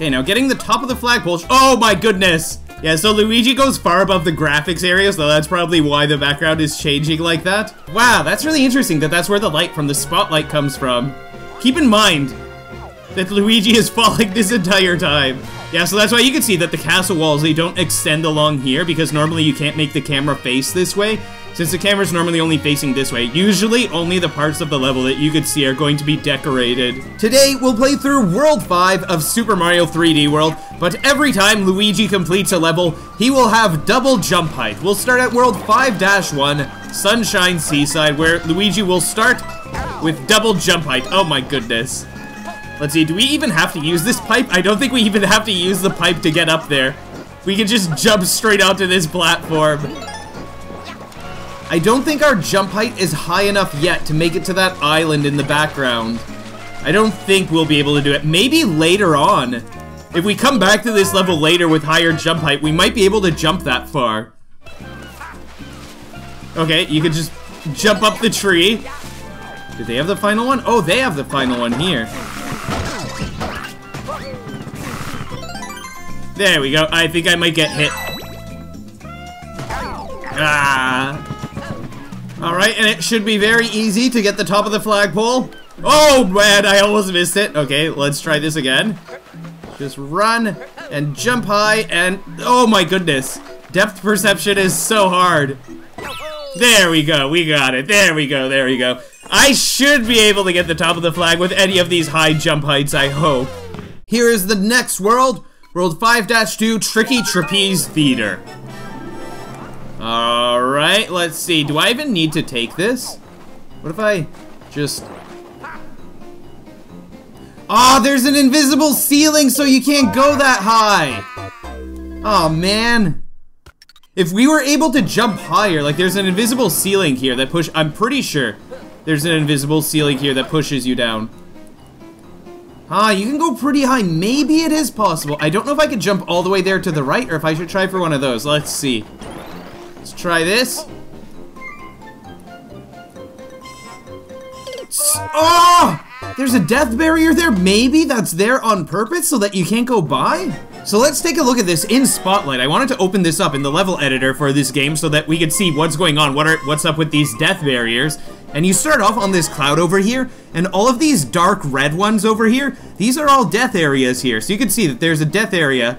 Okay, now getting the top of the flagpole. Oh my goodness! Yeah, so Luigi goes far above the graphics area, so that's probably why the background is changing like that. Wow, that's really interesting that that's where the light from the spotlight comes from. Keep in mind that Luigi is falling this entire time. Yeah, so that's why you can see that the castle walls, they don't extend along here, because normally you can't make the camera face this way. Since the camera's normally only facing this way, usually only the parts of the level that you could see are going to be decorated. Today, we'll play through World 5 of Super Mario 3D World, but every time Luigi completes a level, he will have double jump height. We'll start at World 5-1, Sunshine Seaside, where Luigi will start with double jump height. Oh my goodness. Let's see, do we even have to use this pipe? I don't think we even have to use the pipe to get up there. We can just jump straight onto this platform. I don't think our jump height is high enough yet to make it to that island in the background. I don't think we'll be able to do it. Maybe later on. If we come back to this level later with higher jump height, we might be able to jump that far. Okay, you could just jump up the tree. Did they have the final one? Oh, they have the final one here. There we go. I think I might get hit. Ah. Alright, and it should be very easy to get the top of the flagpole. Oh, man, I almost missed it. Okay, let's try this again. Just run and jump high and... Oh, my goodness. Depth perception is so hard. There we go. We got it. There we go. There we go. I should be able to get the top of the flag with any of these high jump heights, I hope. Here is the next world. World 5-2 Tricky Trapeze Theater. Alright, let's see. Do I even need to take this? What if I just... Ah, oh, there's an invisible ceiling so you can't go that high! Oh man. If we were able to jump higher, like there's an invisible ceiling here that push- I'm pretty sure there's an invisible ceiling here that pushes you down. Ah, you can go pretty high. Maybe it is possible. I don't know if I could jump all the way there to the right or if I should try for one of those. Let's see. Let's try this. Oh! There's a death barrier there. Maybe that's there on purpose so that you can't go by? So let's take a look at this in Spotlight. I wanted to open this up in the level editor for this game so that we could see what's going on, what are what's up with these death barriers. And you start off on this cloud over here, and all of these dark red ones over here, these are all death areas here. So you can see that there's a death area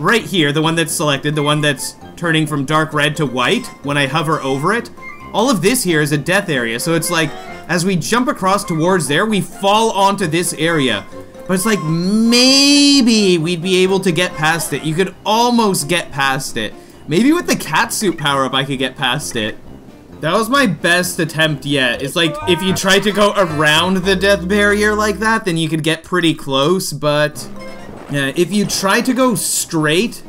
right here, the one that's selected, the one that's turning from dark red to white when I hover over it. All of this here is a death area, so it's like, as we jump across towards there, we fall onto this area. But it's like, maybe we'd be able to get past it. You could almost get past it. Maybe with the cat suit power-up I could get past it. That was my best attempt yet. It's like, if you try to go around the death barrier like that, then you could get pretty close, but... Yeah, if you try to go straight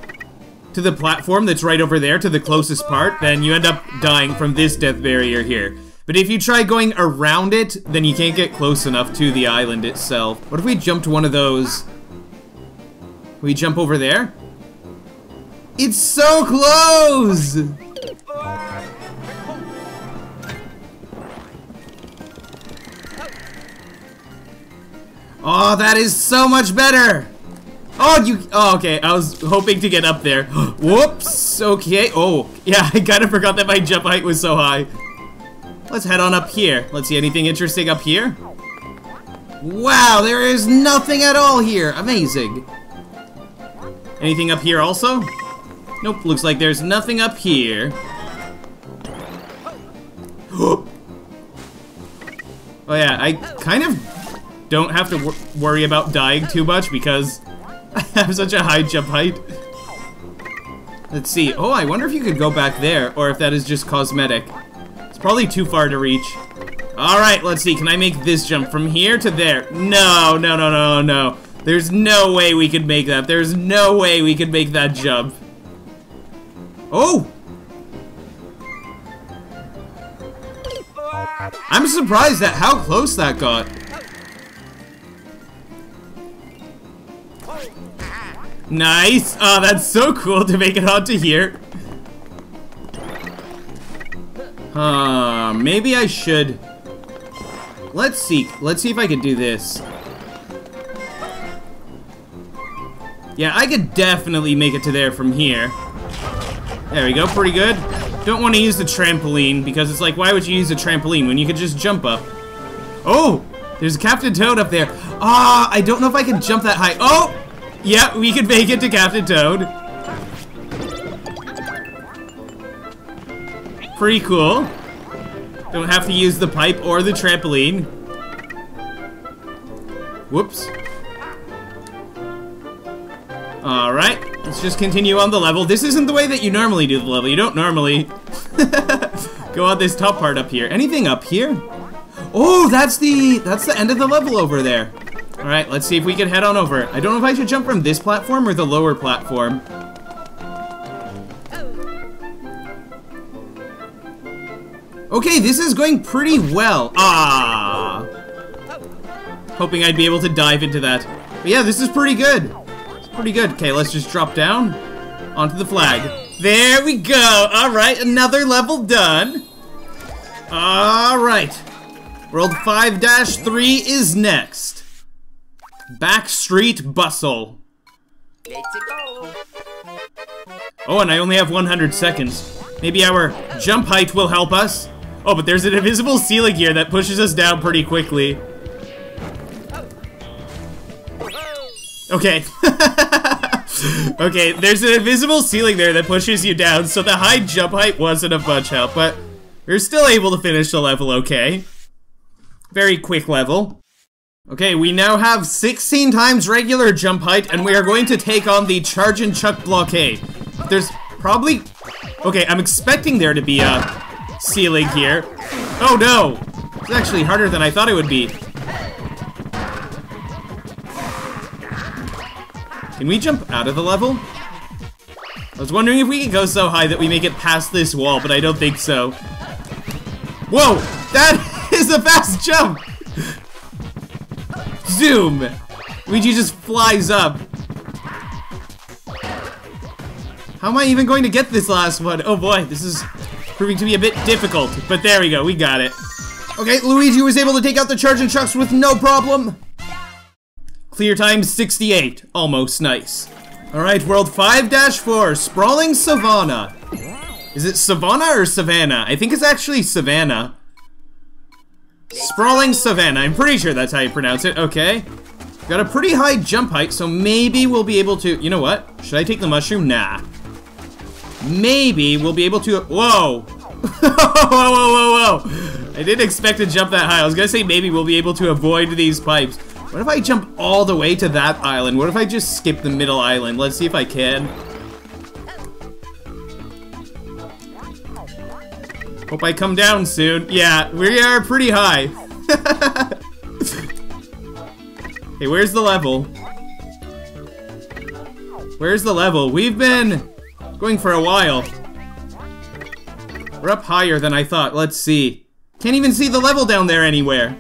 to the platform that's right over there, to the closest part, then you end up dying from this death barrier here. But if you try going around it, then you can't get close enough to the island itself. What if we jump to one of those? We jump over there? It's so close! Oh, that is so much better! Oh, you- oh, okay, I was hoping to get up there. Whoops, okay. Oh, yeah, I kind of forgot that my jump height was so high. Let's head on up here. Let's see anything interesting up here. Wow, there is nothing at all here. Amazing. Anything up here also? Nope, looks like there's nothing up here. oh yeah, I kind of don't have to wor worry about dying too much because I have such a high jump height. Let's see. Oh, I wonder if you could go back there, or if that is just cosmetic. It's probably too far to reach. Alright, let's see. Can I make this jump from here to there? No, no, no, no, no. There's no way we could make that. There's no way we could make that jump. Oh! I'm surprised at how close that got. Nice! Oh, that's so cool to make it onto here. Uh, maybe I should... Let's see. Let's see if I can do this. Yeah, I could definitely make it to there from here. There we go, pretty good. Don't want to use the trampoline, because it's like, why would you use a trampoline when you could just jump up? Oh! There's Captain Toad up there. Ah, I don't know if I can jump that high. Oh! Yeah, we can make it to Captain Toad. Pretty cool. Don't have to use the pipe or the trampoline. Whoops. Alright, let's just continue on the level. This isn't the way that you normally do the level. You don't normally go on this top part up here. Anything up here? Oh, that's the that's the end of the level over there. All right, let's see if we can head on over. I don't know if I should jump from this platform or the lower platform. Okay, this is going pretty well. Ah. Hoping I'd be able to dive into that. But yeah, this is pretty good. It's pretty good. Okay, let's just drop down onto the flag. There we go. All right, another level done. All right. World 5-3 is next. Backstreet Bustle. Oh, and I only have 100 seconds. Maybe our jump height will help us. Oh, but there's an invisible ceiling here that pushes us down pretty quickly. Okay. okay, there's an invisible ceiling there that pushes you down, so the high jump height wasn't of much help, but we're still able to finish the level okay. Very quick level. Okay, we now have 16 times regular jump height, and we are going to take on the Charge and Chuck Blockade. There's probably... Okay, I'm expecting there to be a ceiling here. Oh no! It's actually harder than I thought it would be. Can we jump out of the level? I was wondering if we could go so high that we make it past this wall, but I don't think so. Whoa! That is a fast jump! Zoom! Luigi just flies up. How am I even going to get this last one? Oh boy, this is proving to be a bit difficult. But there we go, we got it. Okay, Luigi was able to take out the Charging Chucks with no problem. Clear time 68. Almost nice. Alright, World 5-4, Sprawling Savannah. Is it Savannah or Savannah? I think it's actually Savannah. Sprawling Savannah. I'm pretty sure that's how you pronounce it. Okay. Got a pretty high jump height, so maybe we'll be able to... You know what? Should I take the mushroom? Nah. Maybe we'll be able to... Whoa! whoa, whoa, whoa, whoa! I didn't expect to jump that high. I was gonna say maybe we'll be able to avoid these pipes. What if I jump all the way to that island? What if I just skip the middle island? Let's see if I can. Hope I come down soon. Yeah, we are pretty high. hey, where's the level? Where's the level? We've been going for a while. We're up higher than I thought. Let's see. Can't even see the level down there anywhere.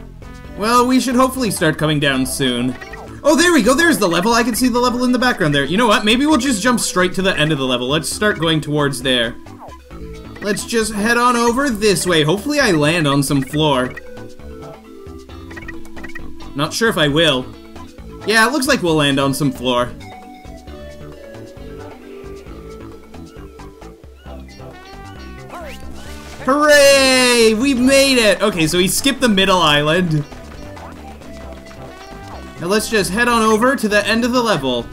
Well, we should hopefully start coming down soon. Oh, there we go. There's the level. I can see the level in the background there. You know what? Maybe we'll just jump straight to the end of the level. Let's start going towards there. Let's just head on over this way. Hopefully I land on some floor. Not sure if I will. Yeah, it looks like we'll land on some floor. Hooray! We made it! Okay, so we skipped the middle island. Now let's just head on over to the end of the level.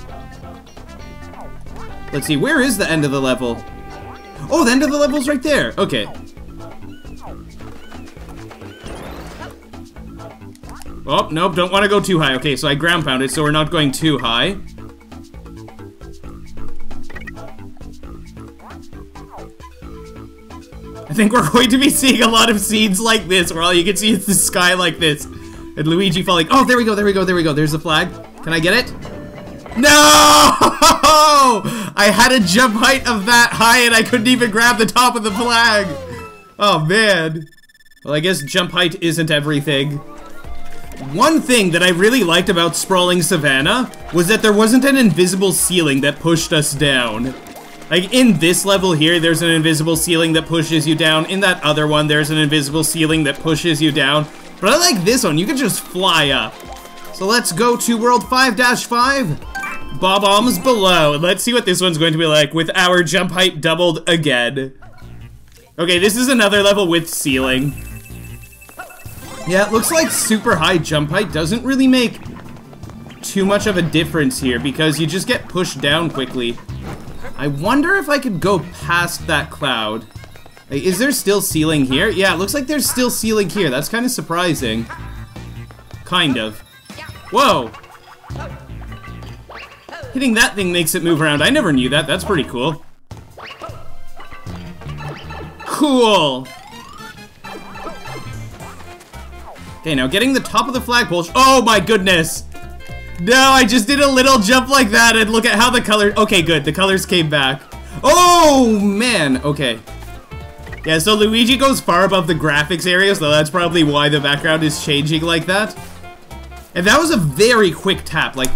Let's see, where is the end of the level? Oh, the end of the level's right there. Okay. Oh, nope, don't want to go too high. Okay, so I ground pounded, so we're not going too high. I think we're going to be seeing a lot of scenes like this, where all you can see is the sky like this. And Luigi falling. Oh, there we go, there we go, there we go. There's the flag. Can I get it? No! I had a jump height of that high and I couldn't even grab the top of the flag. Oh, man. Well, I guess jump height isn't everything. One thing that I really liked about Sprawling Savannah was that there wasn't an invisible ceiling that pushed us down. Like, in this level here, there's an invisible ceiling that pushes you down. In that other one, there's an invisible ceiling that pushes you down. But I like this one. You can just fly up. So let's go to World 5-5. Bob-ombs below. Let's see what this one's going to be like with our jump height doubled again. Okay, this is another level with ceiling. Yeah, it looks like super high jump height doesn't really make too much of a difference here because you just get pushed down quickly. I wonder if I could go past that cloud. Is there still ceiling here? Yeah, it looks like there's still ceiling here. That's kind of surprising. Kind of. Whoa! Hitting that thing makes it move around. I never knew that. That's pretty cool. Cool! Okay, now getting the top of the flagpole. Oh my goodness! No, I just did a little jump like that and look at how the color- Okay, good. The colors came back. Oh, man. Okay. Yeah, so Luigi goes far above the graphics area, so that's probably why the background is changing like that. And that was a very quick tap, like,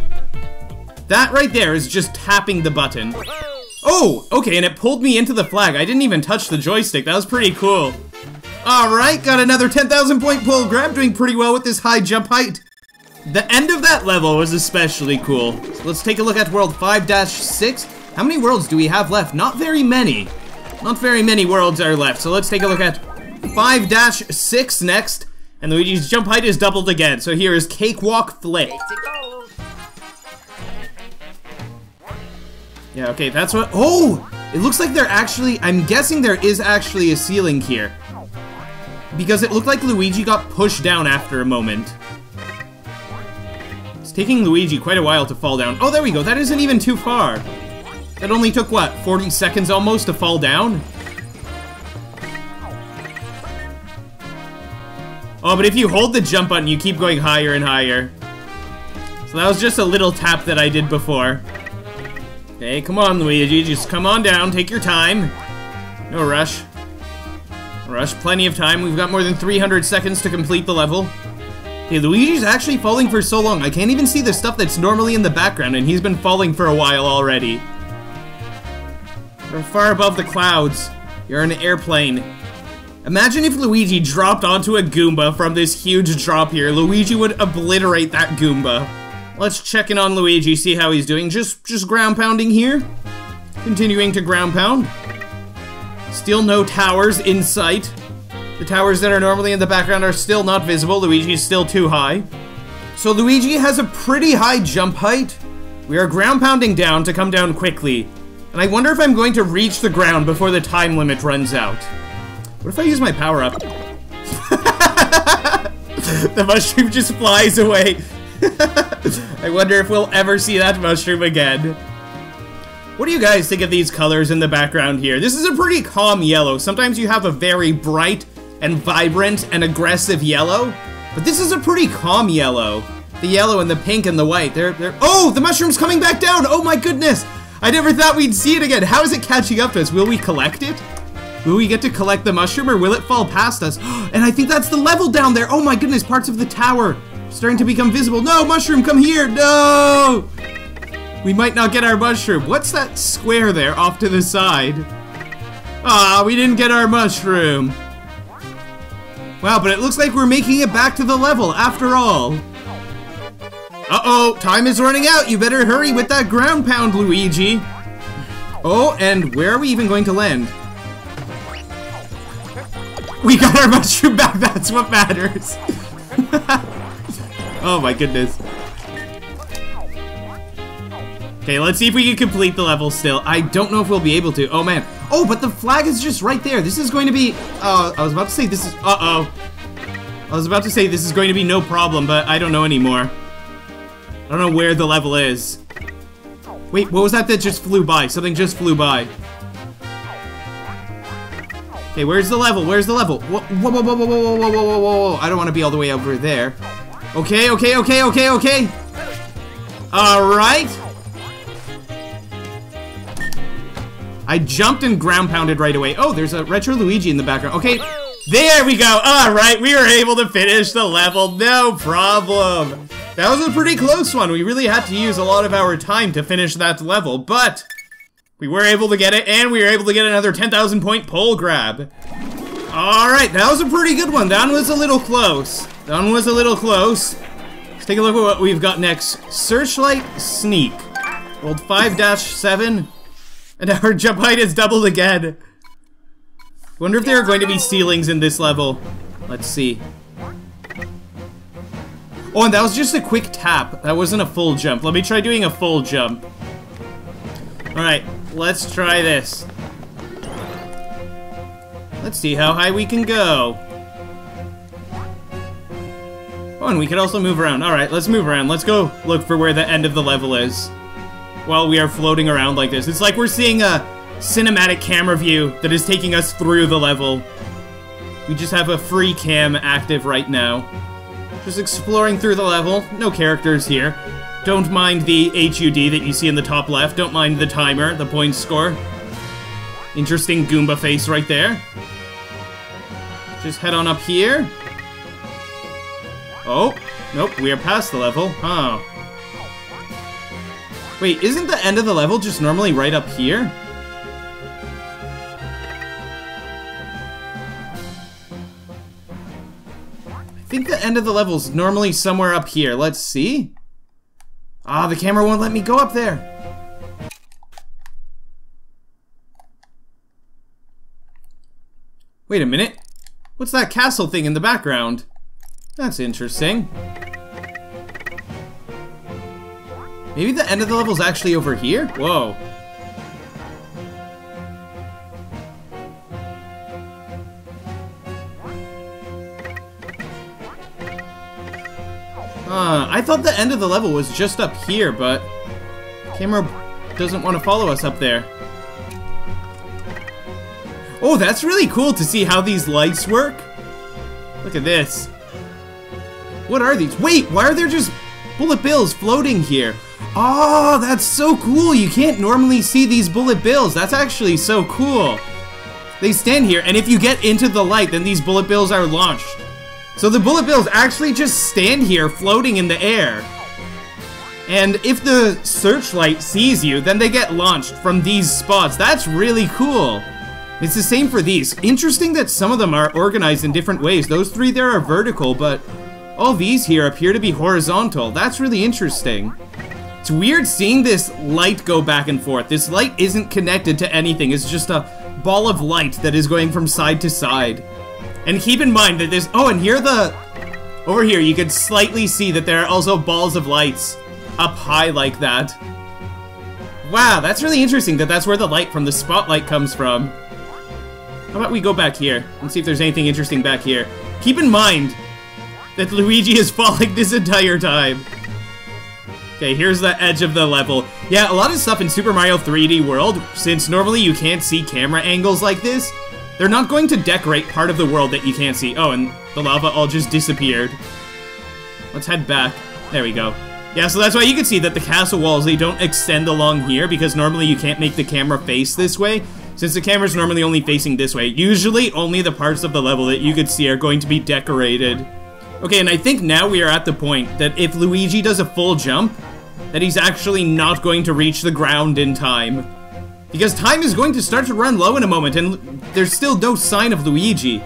that right there is just tapping the button. Oh, okay, and it pulled me into the flag. I didn't even touch the joystick. That was pretty cool. Alright, got another 10,000 point pull grab, doing pretty well with this high jump height. The end of that level was especially cool. So let's take a look at World 5-6. How many worlds do we have left? Not very many. Not very many worlds are left, so let's take a look at 5-6 next. And Luigi's jump height is doubled again, so here is Cakewalk Flip. Yeah, okay, that's what- Oh! It looks like they're actually- I'm guessing there is actually a ceiling here. Because it looked like Luigi got pushed down after a moment. It's taking Luigi quite a while to fall down. Oh, there we go, that isn't even too far. That only took, what, 40 seconds almost to fall down? Oh, but if you hold the jump button, you keep going higher and higher. So that was just a little tap that I did before. Okay, come on, Luigi. Just come on down. Take your time. No rush. Rush. Plenty of time. We've got more than 300 seconds to complete the level. Hey, Luigi's actually falling for so long. I can't even see the stuff that's normally in the background, and he's been falling for a while already. We're far above the clouds. You're in an airplane. Imagine if Luigi dropped onto a Goomba from this huge drop here. Luigi would obliterate that Goomba. Let's check in on Luigi, see how he's doing. Just, just ground pounding here. Continuing to ground pound. Still no towers in sight. The towers that are normally in the background are still not visible. Luigi's still too high. So Luigi has a pretty high jump height. We are ground pounding down to come down quickly. And I wonder if I'm going to reach the ground before the time limit runs out. What if I use my power up? the mushroom just flies away. I wonder if we'll ever see that mushroom again. What do you guys think of these colors in the background here? This is a pretty calm yellow. Sometimes you have a very bright and vibrant and aggressive yellow, but this is a pretty calm yellow. The yellow and the pink and the white, they're, they're- Oh, the mushroom's coming back down! Oh my goodness! I never thought we'd see it again. How is it catching up to us? Will we collect it? Will we get to collect the mushroom or will it fall past us? And I think that's the level down there. Oh my goodness, parts of the tower starting to become visible. No, mushroom, come here. No! We might not get our mushroom. What's that square there off to the side? Ah, we didn't get our mushroom. Wow, but it looks like we're making it back to the level after all. Uh-oh, time is running out. You better hurry with that ground pound, Luigi. Oh, and where are we even going to land? We got our mushroom back, that's what matters. oh my goodness. Okay, let's see if we can complete the level still. I don't know if we'll be able to. Oh man. Oh, but the flag is just right there. This is going to be, uh, I was about to say this is, uh-oh. I was about to say this is going to be no problem, but I don't know anymore. I don't know where the level is. Wait, what was that that just flew by? Something just flew by. Okay, where's the level? Where's the level? Whoa, whoa, whoa, whoa, whoa, whoa, whoa, whoa, whoa, whoa, I don't want to be all the way over there. Okay, okay, okay, okay, okay. All right. I jumped and ground pounded right away. Oh, there's a Retro Luigi in the background. Okay, there we go. All right, we were able to finish the level. No problem. That was a pretty close one. We really had to use a lot of our time to finish that level, but we were able to get it, and we were able to get another 10,000 point pole grab. Alright, that was a pretty good one. That was a little close. That one was a little close. Let's take a look at what we've got next. Searchlight Sneak. World 5-7. And our jump height is doubled again. Wonder if there are going to be ceilings in this level. Let's see. Oh, and that was just a quick tap. That wasn't a full jump. Let me try doing a full jump. Alright, let's try this. Let's see how high we can go. Oh, and we could also move around. Alright, let's move around. Let's go look for where the end of the level is. While we are floating around like this. It's like we're seeing a cinematic camera view that is taking us through the level. We just have a free cam active right now. Just exploring through the level. No characters here. Don't mind the HUD that you see in the top left. Don't mind the timer, the point score. Interesting Goomba face right there. Just head on up here. Oh, nope, we are past the level. Huh. Wait, isn't the end of the level just normally right up here? I think the end of the level is normally somewhere up here. Let's see. Ah, the camera won't let me go up there. Wait a minute. What's that castle thing in the background? That's interesting. Maybe the end of the level is actually over here? Whoa. Uh, I thought the end of the level was just up here, but camera doesn't want to follow us up there. Oh, that's really cool to see how these lights work. Look at this. What are these? Wait, why are there just bullet bills floating here? Oh, that's so cool. You can't normally see these bullet bills. That's actually so cool. They stand here, and if you get into the light, then these bullet bills are launched. So the bullet bills actually just stand here floating in the air. And if the searchlight sees you, then they get launched from these spots. That's really cool. It's the same for these. Interesting that some of them are organized in different ways. Those three there are vertical, but all these here appear to be horizontal. That's really interesting. It's weird seeing this light go back and forth. This light isn't connected to anything. It's just a ball of light that is going from side to side. And keep in mind that there's- oh, and here the- over here, you can slightly see that there are also balls of lights up high like that. Wow, that's really interesting that that's where the light from the spotlight comes from. How about we go back here and see if there's anything interesting back here. Keep in mind that Luigi is falling this entire time. Okay, here's the edge of the level. Yeah, a lot of stuff in Super Mario 3D World, since normally you can't see camera angles like this, they're not going to decorate part of the world that you can't see. Oh, and the lava all just disappeared. Let's head back. There we go. Yeah, so that's why you can see that the castle walls, they don't extend along here, because normally you can't make the camera face this way. Since the camera's normally only facing this way, usually only the parts of the level that you could see are going to be decorated. Okay, and I think now we are at the point that if Luigi does a full jump, that he's actually not going to reach the ground in time. Because time is going to start to run low in a moment, and there's still no sign of Luigi.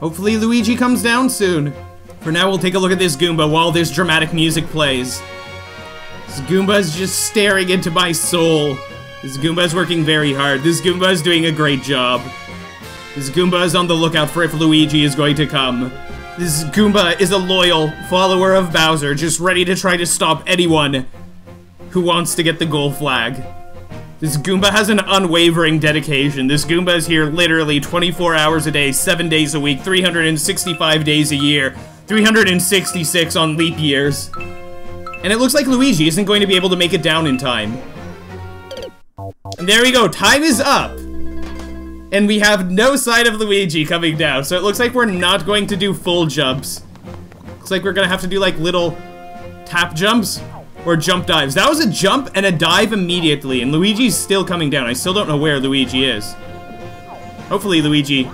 Hopefully Luigi comes down soon. For now, we'll take a look at this Goomba while this dramatic music plays. This Goomba is just staring into my soul. This Goomba is working very hard. This Goomba is doing a great job. This Goomba is on the lookout for if Luigi is going to come. This Goomba is a loyal follower of Bowser, just ready to try to stop anyone who wants to get the gold flag. This Goomba has an unwavering dedication. This Goomba is here literally 24 hours a day, 7 days a week, 365 days a year, 366 on leap years. And it looks like Luigi isn't going to be able to make it down in time. And there we go, time is up! And we have no sign of Luigi coming down, so it looks like we're not going to do full jumps. Looks like we're gonna have to do like little tap jumps or jump dives. That was a jump and a dive immediately, and Luigi's still coming down. I still don't know where Luigi is. Hopefully Luigi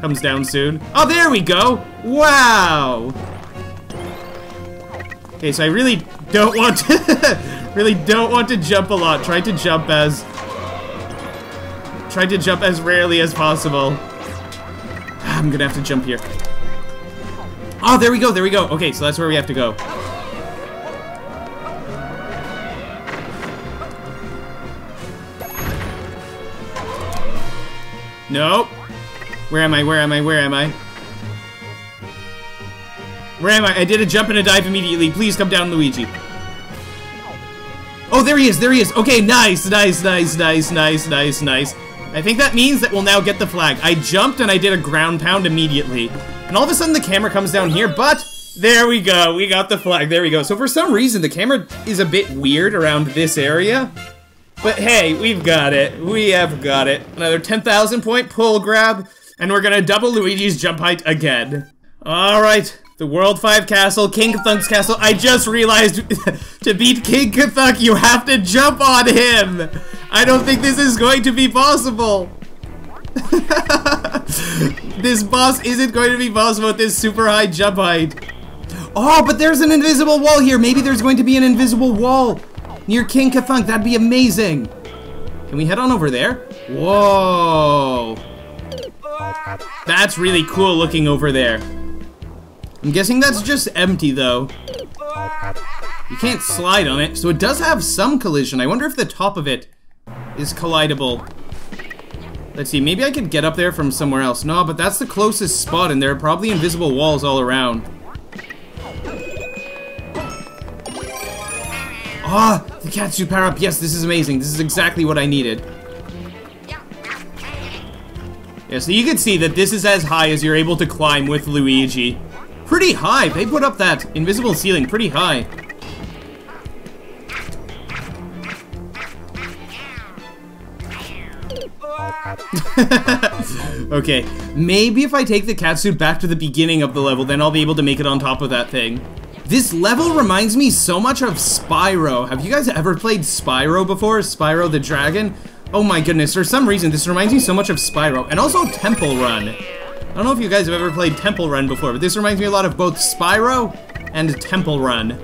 comes down soon. Oh, there we go! Wow! Okay, so I really don't want to, really don't want to jump a lot. Try to jump as, tried to jump as rarely as possible. I'm gonna have to jump here. Oh, there we go, there we go. Okay, so that's where we have to go. Nope. Where am I, where am I, where am I? Where am I? I did a jump and a dive immediately. Please come down, Luigi. Oh, there he is, there he is. Okay, nice, nice, nice, nice, nice, nice, nice. I think that means that we'll now get the flag. I jumped and I did a ground pound immediately. And all of a sudden the camera comes down here, but there we go. We got the flag. There we go. So for some reason, the camera is a bit weird around this area. But hey, we've got it. We have got it. Another 10,000 point pull grab, and we're gonna double Luigi's jump height again. All right, the World 5 Castle, King Thunk's castle. I just realized to beat King Thunk, you have to jump on him. I don't think this is going to be possible. this boss isn't going to be possible with this super high jump height. Oh, but there's an invisible wall here. Maybe there's going to be an invisible wall near King Thunk. That'd be amazing. Can we head on over there? Whoa. That's really cool looking over there. I'm guessing that's just empty, though. You can't slide on it, so it does have some collision. I wonder if the top of it is collidable. Let's see, maybe I could get up there from somewhere else. No, but that's the closest spot, and there are probably invisible walls all around. Ah, oh, the cat suit power up. Yes, this is amazing. This is exactly what I needed. Yeah, so you can see that this is as high as you're able to climb with Luigi. Pretty high. They put up that invisible ceiling pretty high. okay, maybe if I take the catsuit back to the beginning of the level, then I'll be able to make it on top of that thing. This level reminds me so much of Spyro. Have you guys ever played Spyro before? Spyro the Dragon? Oh my goodness, for some reason this reminds me so much of Spyro. And also Temple Run. I don't know if you guys have ever played Temple Run before, but this reminds me a lot of both Spyro and Temple Run.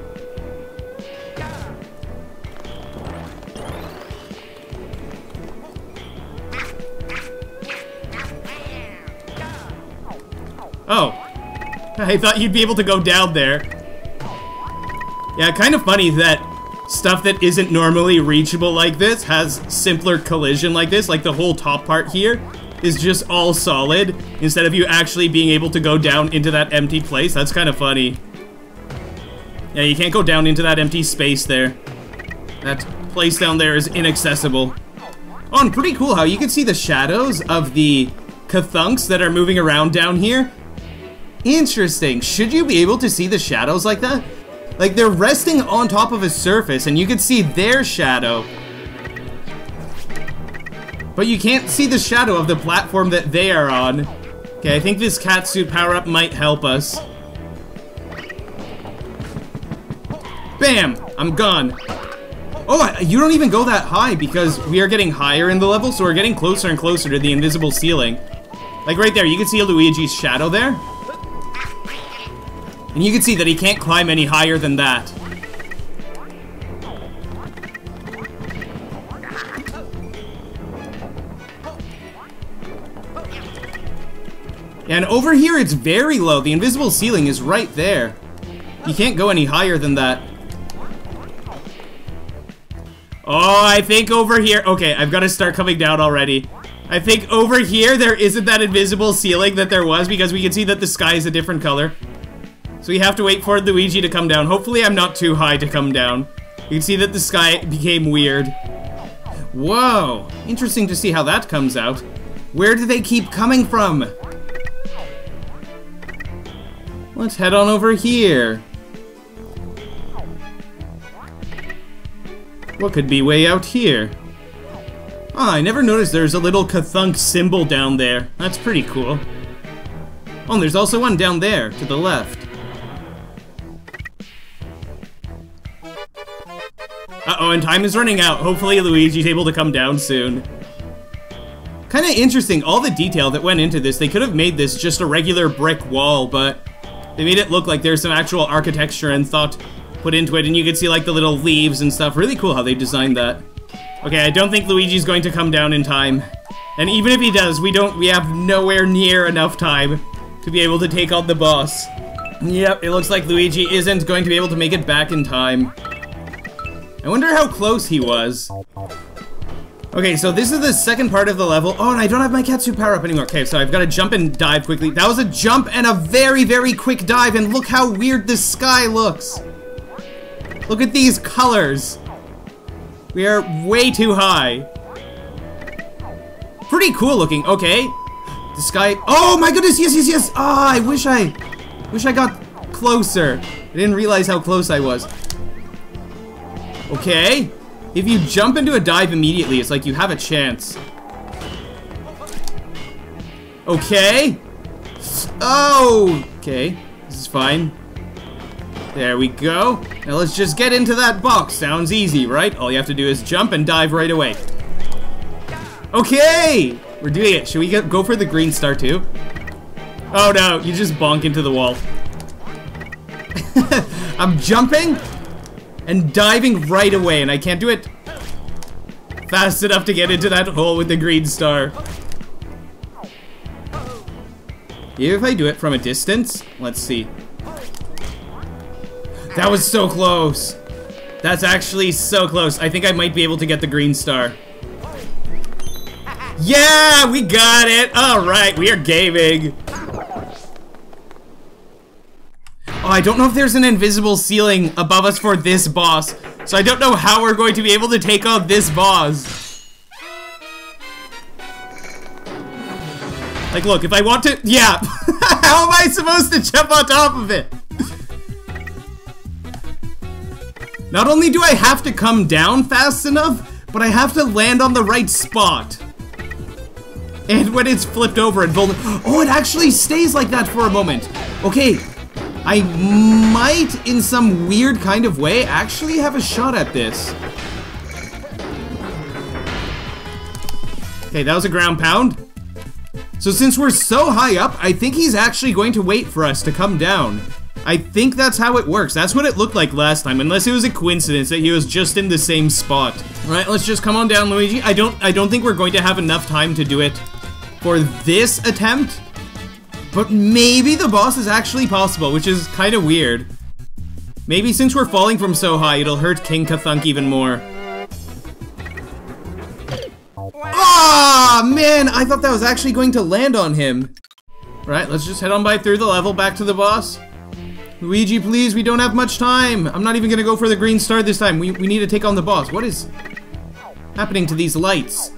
Oh. I thought you'd be able to go down there. Yeah, kind of funny that stuff that isn't normally reachable like this has simpler collision like this, like the whole top part here is just all solid instead of you actually being able to go down into that empty place. That's kind of funny. Yeah, you can't go down into that empty space there. That place down there is inaccessible. Oh, and pretty cool how you can see the shadows of the Ka-thunks that are moving around down here. Interesting. Should you be able to see the shadows like that? Like, they're resting on top of a surface, and you can see their shadow. But you can't see the shadow of the platform that they are on. Okay, I think this catsuit power-up might help us. Bam! I'm gone. Oh, you don't even go that high because we are getting higher in the level, so we're getting closer and closer to the invisible ceiling. Like right there, you can see Luigi's shadow there. And you can see that he can't climb any higher than that. And over here, it's very low. The invisible ceiling is right there. You can't go any higher than that. Oh, I think over here... Okay, I've got to start coming down already. I think over here, there isn't that invisible ceiling that there was because we can see that the sky is a different color. So we have to wait for Luigi to come down. Hopefully I'm not too high to come down. You can see that the sky became weird. Whoa! Interesting to see how that comes out. Where do they keep coming from? Let's head on over here. What could be way out here? Ah, I never noticed there's a little Ka-thunk symbol down there. That's pretty cool. Oh, there's also one down there, to the left. Uh-oh, and time is running out. Hopefully Luigi's able to come down soon. Kind of interesting, all the detail that went into this. They could have made this just a regular brick wall, but they made it look like there's some actual architecture and thought put into it, and you can see like the little leaves and stuff. Really cool how they designed that. Okay, I don't think Luigi's going to come down in time. And even if he does, we don't- we have nowhere near enough time to be able to take on the boss. Yep, it looks like Luigi isn't going to be able to make it back in time. I wonder how close he was. Okay, so this is the second part of the level. Oh, and I don't have my catsuit power up anymore. Okay, so I've got to jump and dive quickly. That was a jump and a very, very quick dive, and look how weird this sky looks. Look at these colors. We are way too high. Pretty cool looking. Okay. The sky. Oh my goodness, yes, yes, yes. Ah, oh, I wish I, wish I got closer. I didn't realize how close I was. Okay. If you jump into a dive immediately, it's like you have a chance. Okay. Oh, okay. This is fine. There we go. Now let's just get into that box. Sounds easy, right? All you have to do is jump and dive right away. Okay! We're doing it. Should we get, go for the green star too? Oh no, you just bonk into the wall. I'm jumping and diving right away, and I can't do it fast enough to get into that hole with the green star. If I do it from a distance, let's see. That was so close. That's actually so close. I think I might be able to get the green star. Yeah, we got it. All right, we are gaming. Oh, I don't know if there's an invisible ceiling above us for this boss. So I don't know how we're going to be able to take out this boss. Like, look, if I want to- Yeah! how am I supposed to jump on top of it? Not only do I have to come down fast enough, but I have to land on the right spot. And when it's flipped over and vulnerable- Oh, it actually stays like that for a moment. Okay, I might, in some weird kind of way, actually have a shot at this. Okay, that was a ground pound. So since we're so high up, I think he's actually going to wait for us to come down. I think that's how it works. That's what it looked like last time, unless it was a coincidence that he was just in the same spot. All right, let's just come on down, Luigi. I don't, I don't think we're going to have enough time to do it for this attempt. But maybe the boss is actually possible, which is kind of weird. Maybe since we're falling from so high, it'll hurt King Ka-thunk even more. Ah, man, I thought that was actually going to land on him. Right, let's just head on by through the level back to the boss. Luigi, please, we don't have much time. I'm not even gonna go for the green star this time. We, we need to take on the boss. What is happening to these lights?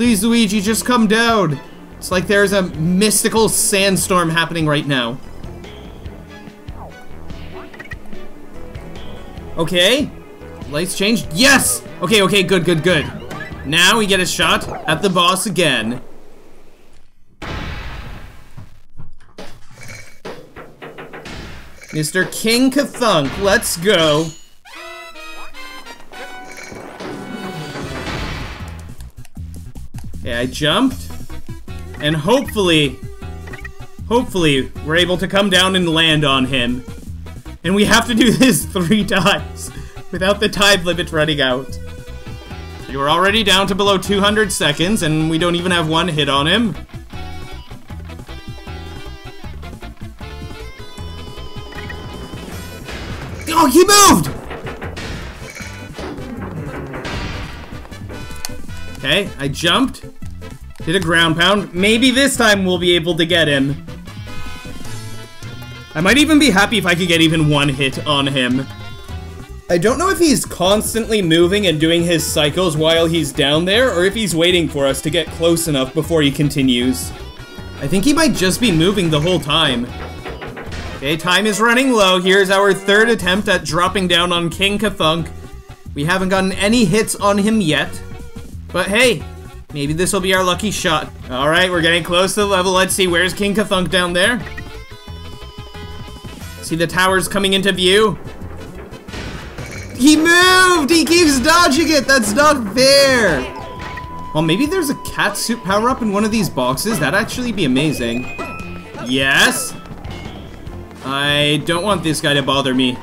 Please, Luigi, just come down. It's like there's a mystical sandstorm happening right now. Okay. Lights changed. Yes! Okay, okay, good, good, good. Now we get a shot at the boss again. Mr. King Ka-thunk, let's go. I jumped. And hopefully, hopefully, we're able to come down and land on him. And we have to do this three times without the time limit running out. We're already down to below 200 seconds, and we don't even have one hit on him. Oh, he moved! Okay, I jumped. Did a ground pound. Maybe this time we'll be able to get him. I might even be happy if I could get even one hit on him. I don't know if he's constantly moving and doing his cycles while he's down there, or if he's waiting for us to get close enough before he continues. I think he might just be moving the whole time. Okay, time is running low. Here's our third attempt at dropping down on King Ka-thunk. We haven't gotten any hits on him yet. But hey, maybe this will be our lucky shot. Alright, we're getting close to the level. Let's see, where's King Ka-thunk down there? See the towers coming into view? He moved! He keeps dodging it! That's not fair! Well, maybe there's a cat suit power-up in one of these boxes. That'd actually be amazing. Yes? I don't want this guy to bother me.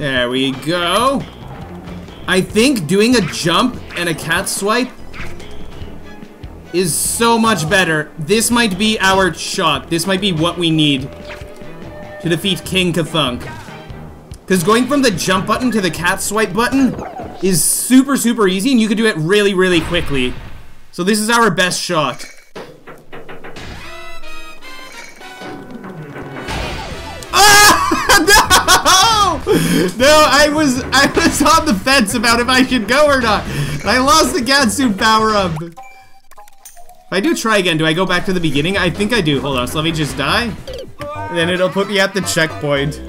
There we go. I think doing a jump and a cat swipe is so much better. This might be our shot. This might be what we need to defeat King Ka-thunk. Because going from the jump button to the cat swipe button is super, super easy, and you can do it really, really quickly. So this is our best shot. No! No, I was I was on the fence about if I should go or not. I lost the cat suit power up. If I do try again, do I go back to the beginning? I think I do. Hold on, so let me just die. Then it'll put me at the checkpoint.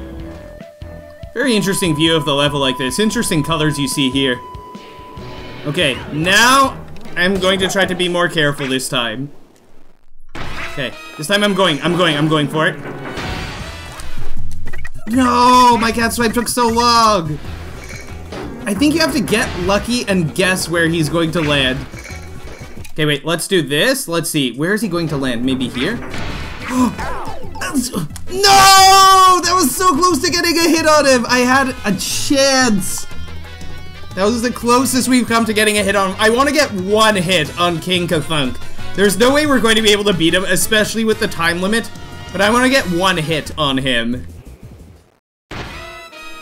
Very interesting view of the level like this. Interesting colors you see here. Okay, now I'm going to try to be more careful this time. Okay, this time I'm going, I'm going, I'm going for it. No, my cat swipe took so long. I think you have to get lucky and guess where he's going to land. Okay, wait, let's do this. Let's see, where is he going to land? Maybe here? no! That was so close to getting a hit on him. I had a chance. That was the closest we've come to getting a hit on him. I want to get one hit on King Ka-thunk. There's no way we're going to be able to beat him, especially with the time limit. But I want to get one hit on him.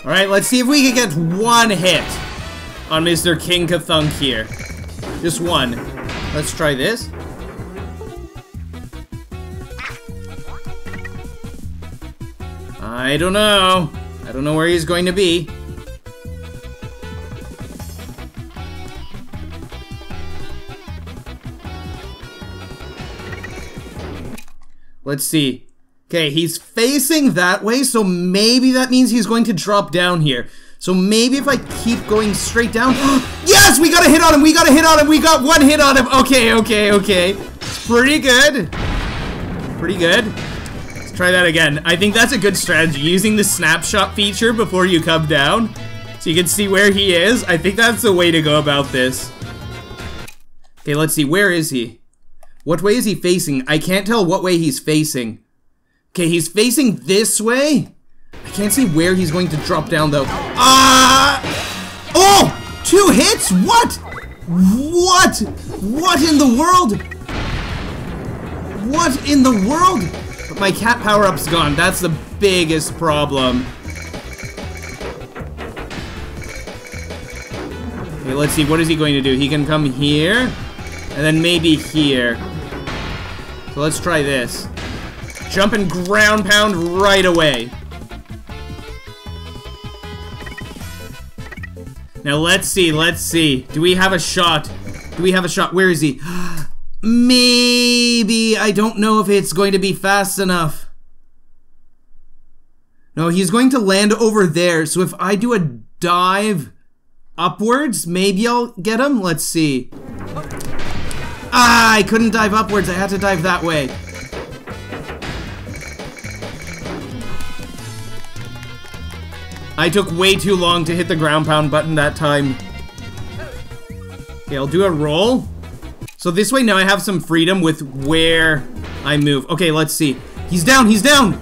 Alright, let's see if we can get one hit on Mr. King Ka-thunk here. Just one. Let's try this. I don't know. I don't know where he's going to be. Let's see. Okay, he's facing that way, so maybe that means he's going to drop down here. So maybe if I keep going straight down... yes! We got a hit on him! We got a hit on him! We got one hit on him! Okay, okay, okay. Pretty good. Pretty good. Let's try that again. I think that's a good strategy, using the snapshot feature before you come down. So you can see where he is. I think that's the way to go about this. Okay, let's see. Where is he? What way is he facing? I can't tell what way he's facing. Okay, he's facing this way. I can't see where he's going to drop down though. Ah! Uh, oh! Two hits? What? What? What in the world? What in the world? But my cat power-up's gone. That's the biggest problem. Okay, let's see. What is he going to do? He can come here, and then maybe here. So let's try this. Jump and ground pound right away. Now let's see, let's see. Do we have a shot? Do we have a shot? Where is he? Maybe. I don't know if it's going to be fast enough. No, he's going to land over there. So if I do a dive upwards, maybe I'll get him. Let's see. Ah, I couldn't dive upwards. I had to dive that way. I took way too long to hit the ground pound button that time. Okay, I'll do a roll. So this way now I have some freedom with where I move. Okay, let's see. He's down, he's down!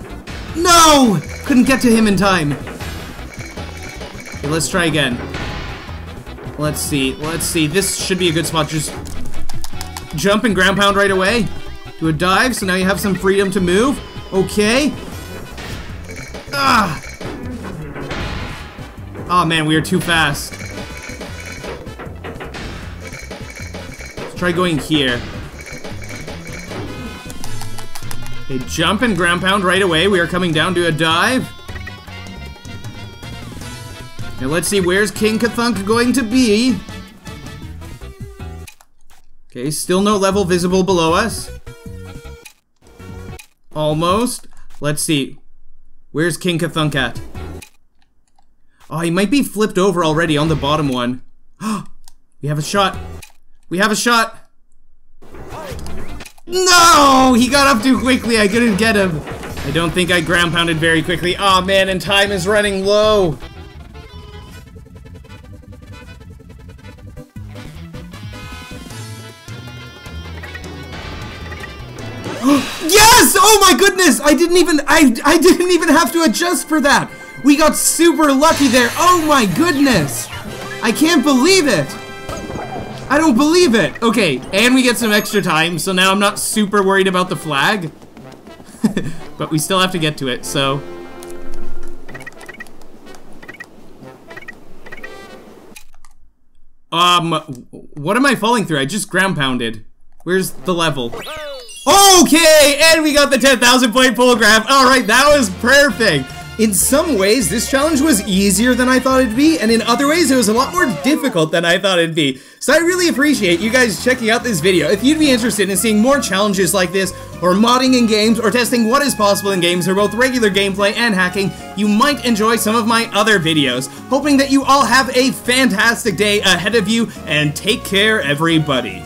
No! Couldn't get to him in time. Okay, let's try again. Let's see, let's see. This should be a good spot. Just jump and ground pound right away. Do a dive, so now you have some freedom to move. Okay. Ah! Oh man, we are too fast. Let's try going here. Okay, jump and ground pound right away. We are coming down to a dive. Now let's see, where's King Ka-thunk going to be? Okay, still no level visible below us. Almost. Let's see. Where's King Ka-thunk at? Oh, he might be flipped over already on the bottom one. we have a shot. We have a shot. No! He got up too quickly. I couldn't get him. I don't think I ground pounded very quickly. Oh man, and time is running low. yes! Oh my goodness! I didn't even I I didn't even have to adjust for that. We got super lucky there. Oh my goodness. I can't believe it. I don't believe it! Okay, and we get some extra time, so now I'm not super worried about the flag. but we still have to get to it, so... Um, what am I falling through? I just ground pounded. Where's the level? Okay, and we got the 10,000 point pull graph. All right, that was perfect. In some ways, this challenge was easier than I thought it'd be, and in other ways, it was a lot more difficult than I thought it'd be. So I really appreciate you guys checking out this video. If you'd be interested in seeing more challenges like this, or modding in games, or testing what is possible in games for both regular gameplay and hacking, you might enjoy some of my other videos. Hoping that you all have a fantastic day ahead of you, and take care, everybody.